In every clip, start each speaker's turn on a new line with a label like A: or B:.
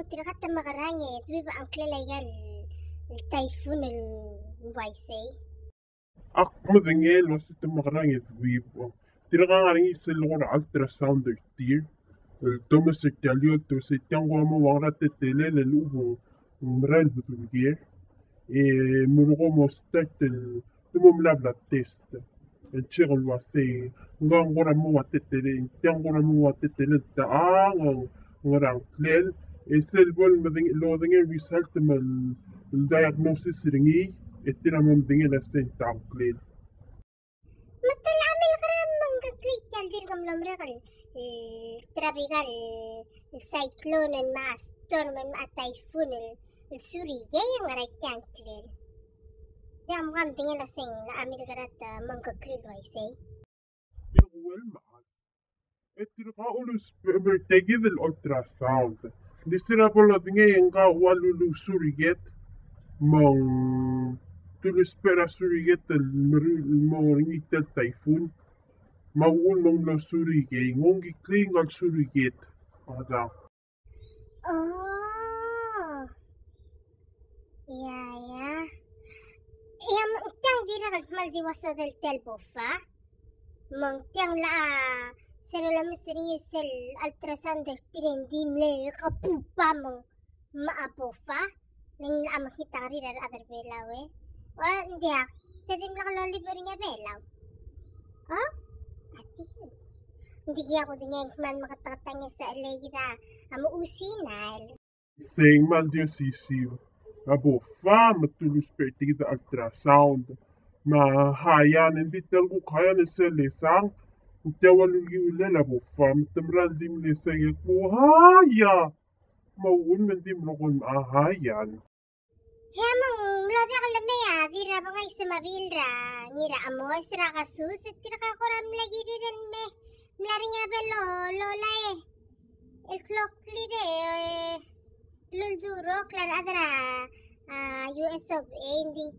A: متر غطى مغرانيا يذبيب أنكلا ليال التايفون المبايسي أقمدن يال
B: وست مغرانيا يذبيب تلغى غراني سلغون على الترساوند كتير التومس التاليو التومس تانغو ما وغرا تتلال الأوبو مرال بذوبير إيه، مرغو مستات المهم لابلا تيست. الشيخ الواسي. نغو غرا مو تتلال التانغو مو تتلال التانغو غرا تلال el chiro lo ase nga ngora mo wa te tele tango mo wa te tele ta ang ngora klel e sel bol madang lo dangel result mal diagnosis ringi etira mo dingel asen tangklel
A: مثل عمل غرام من قطريت تالدير قم لمرغل الترابيغال السايكلون مع ستورم مع تايفون السوري جاي غراي تانكليل دام غام دينا سين عمل غرات من قطريل وايسي
B: Igual mal. Etirqaulus bertegid Ultrasound. Disira polo tinga yenga walulu suriget mong tulu spera suriget el moringi tel typhoon. Mawul mong lo surige ngongi kling al suriget. Ada.
A: Oh. Ya, ya. Ya, tiang dira diwaso del telbofa. Mang tiang la sel la misring sel ultrasound tiren dimle kapupa mong maapofa. Nang la makita rin ar other belawe. Wala hindi ah. Sa dim la kaloli pa rin nga belaw. Ha? Ati. Hindi kaya ako din man makatakatanya sa alay kita. Amo usinal.
B: Saying mal dia sisiu. Abo fa matulus bertegid ultrasound. Mahayan hindi tel ko kaya ni sel lesang. نتا ولو
A: لي ولا لا بوفا من التمرة اللي ملي سايق وهايا مول من ديم نقول معاها هايا يا مم لا دي على ميا في ربع اسمه فيل را نيرا أموس را غسوس ترقى قرام لجي ريدن مي ملارين بلو لولا إيه الكلوك
B: ليه لولدورو كلار أدرا يو اس اوف ايندينغ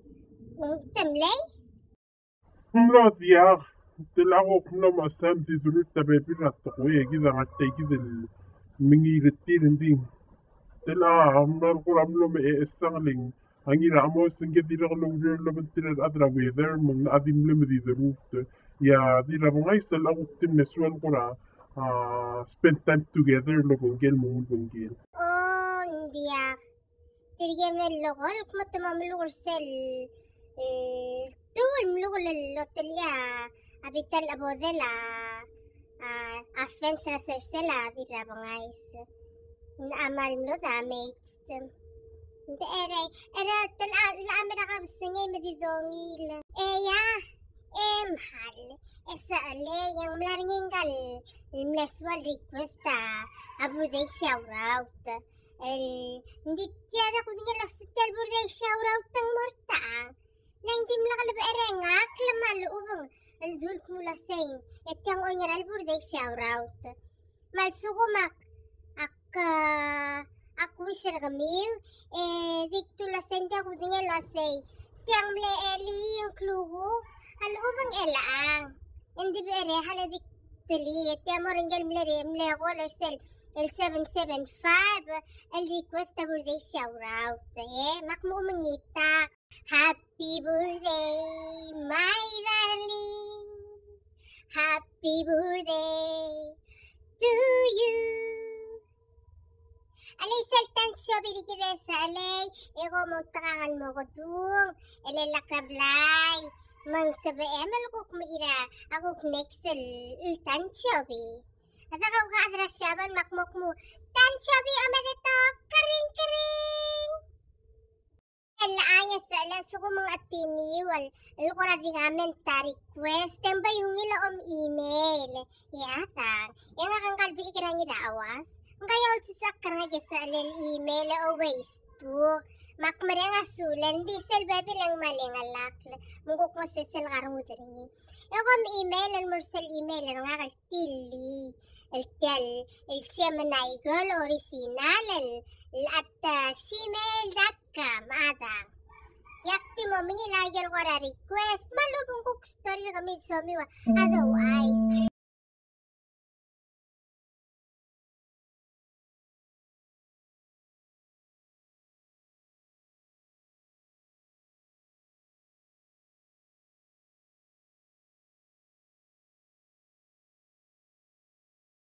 B: تملي مراد يا اخ تلعبوا كلهم أسام تزنوا التبابين التقوية كذا حتى كذا من يلتين دين تلعب عمر قرام لهم استغلين هنجي لعمو سنجدي لغلو جلو بنتين الأدرى ويذر من أدم لمذي ذروفت يا دي لبغيس الأغو تمنا سوى القرآن uh, spend time together لغونجيل مول
A: بونجيل أونديا ترجم اللغة كما تمام لغة سل دول لغة اللوتليا Abitel abo dela a ah, fenster ser sela dira bongais. Na amal mlo da meit. Inte ere ere tel a la amera ka singe me di domil. E ya em hal. Esa ale yang mlar ngingal. Imles wal requesta abu de shout El ndi tia da ku ngel ostel bur de shout out tang morta. Nang dimla kalab erenga klamal ubung. El dul kumula sing, et yang oy ngeral burday shout out. Mal sugumak, ak, ak wisher gamiw, eh, dik tula sente ako din lo say, tiang mle eli yung klugo, al ubang elaang. Hindi ba ere, haladik tali, et yang mo ringal mle re, mle ako sel, el 775 el request a birthday shout out eh? Mak mo mangita happy birthday my happy birthday to you. Alay saltan siya binigyan sa alay. Ego mo takangan mo ko dung elelak rablay mang sabi emal eh, ko kumaira ako next eh, iltan siya eh. at ako ka adras makmok mo. Tan o. ta request. Temba yung ilo om email. Yatang. Yang akan kalbi ikirang irawas. Ang kaya ulsisak ka nga sa alil email o Facebook. Makmare nga sulan, di sel bebe lang malingalak. Mungkok mo sa sel karong ringi. Yung kom email, ang mursal email, ano nga kal tili. El el Gemini girl original, el, at uh, gmail.com, adang. Yakti mo, mingi lagyan ko request. Malubong kuk story kami sa miwa. Ada